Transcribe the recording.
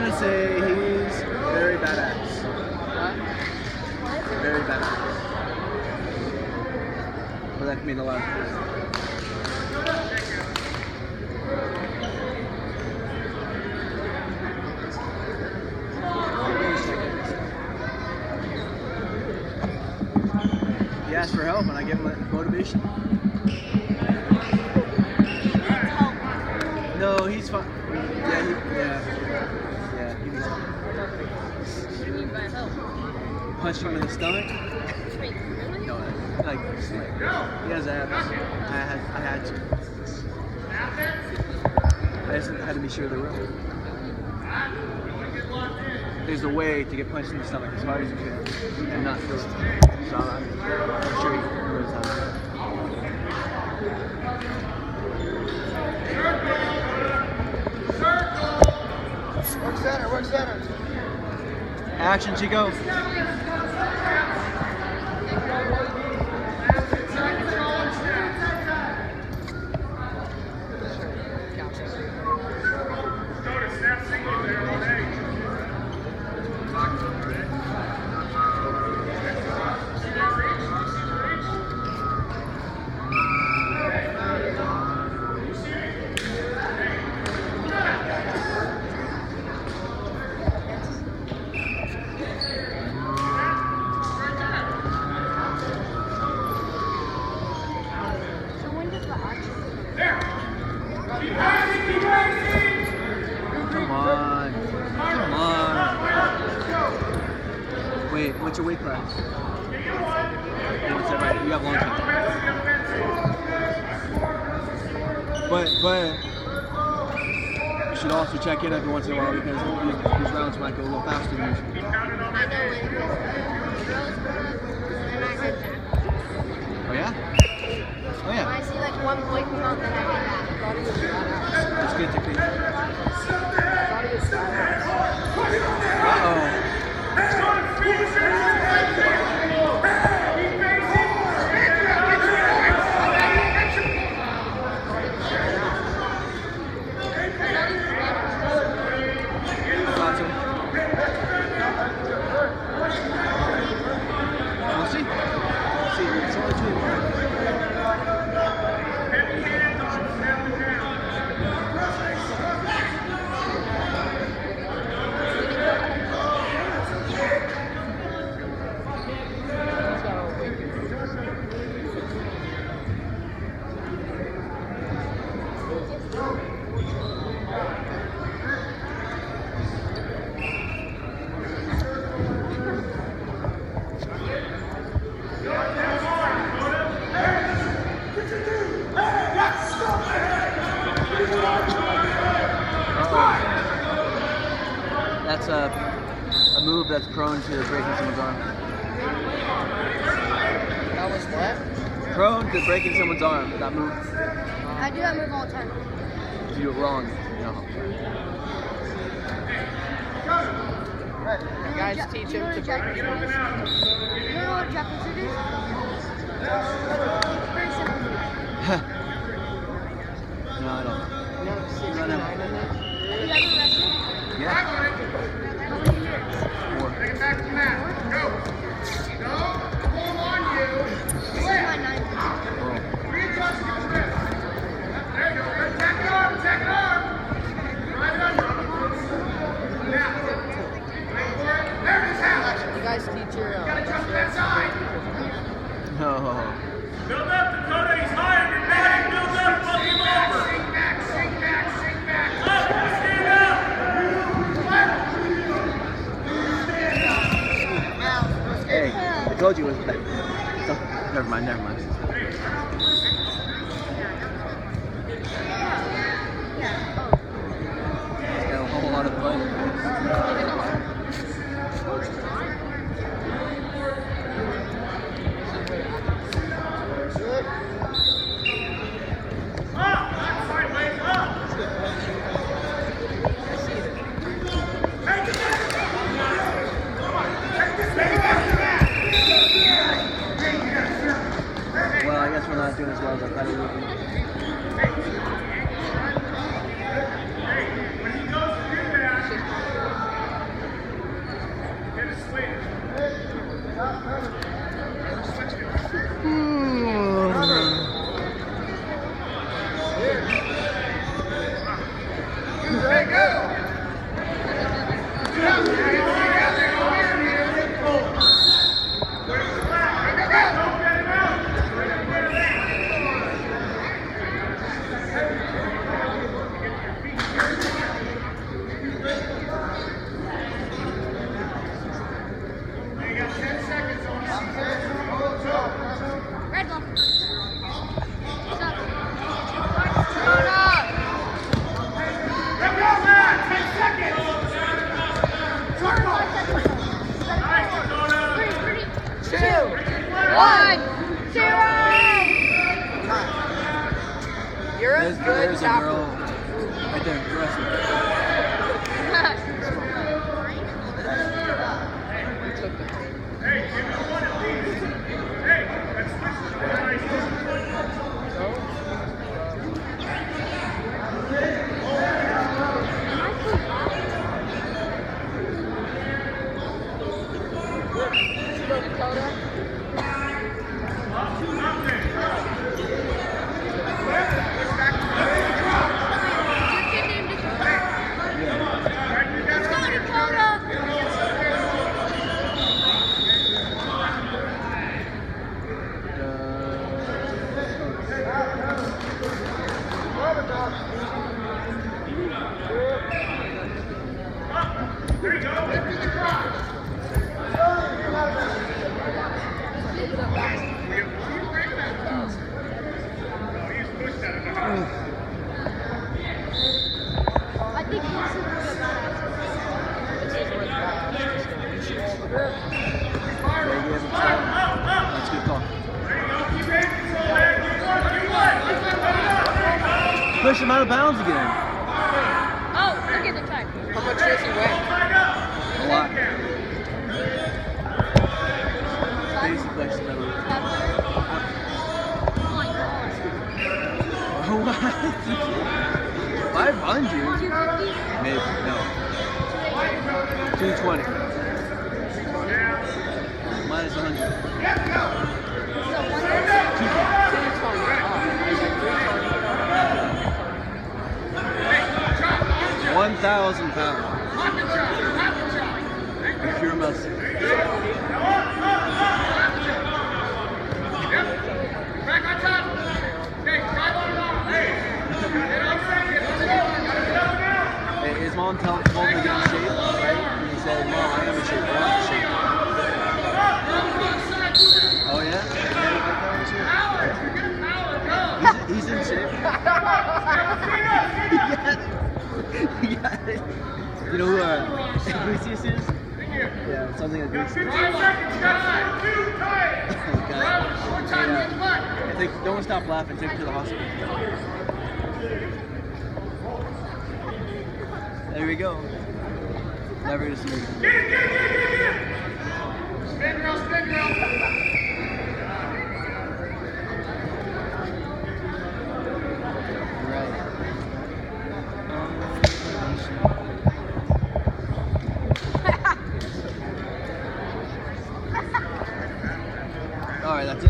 gonna say he's very badass. Very badass. But that could mean a lot. He asked for help and I give him motivation. No, he's fine. Yeah, he, yeah. Yeah, he needs help. What do you mean by help? Punch him in the stomach. No, like, like he has abs. I had, I had to. I just had to be sure they're real. There's a way to get punched in the stomach as hard as you can and not feel it. Action, Chico. Wait, what's your weight class? Yeah, what's that right? You have long jump. But, but, you should also check in every once in a while because these, these rounds might go a little faster than usual. I know it. Girls go up, and I hit that. Oh, yeah? Oh, When I yeah. see like one point come out, then I hit that. That's good technique. Uh-oh. Thought so. We'll see. We'll see. It's only two. Uh-oh. That's a, a move that's prone to breaking someone's arm. That was what? Prone to breaking someone's arm. That move, I do that move all the time. you do it wrong, you know. You guys teach him to break his arms. You know what Japanese it is? It's very simple. no, I don't. No, 69 in that. Have you ever wrestled? Yeah. Yeah. two, one, zero. You're a good there's right there, impressive. Push him out of bounds again. Oh, look at the track. How much does he weigh? A lot. Daisy pushed him out of Oh my god. What? 500? 250? Maybe. No. 220. Minus 100. So one Two twenty. Oh, I was like three twenty. 1,000 pounds. Pure muscle. Mom told told him to get in shape, right? And he said, Mom, I am in shape. I want shape. Oh, yeah? He's, he's in shape. He got it. You know who uh, Iglesias is? Yeah, something. Oh, God. Yeah. I think, don't stop laughing. Take him to the hospital. There we go. Never gonna see. Spin girl, spin girl.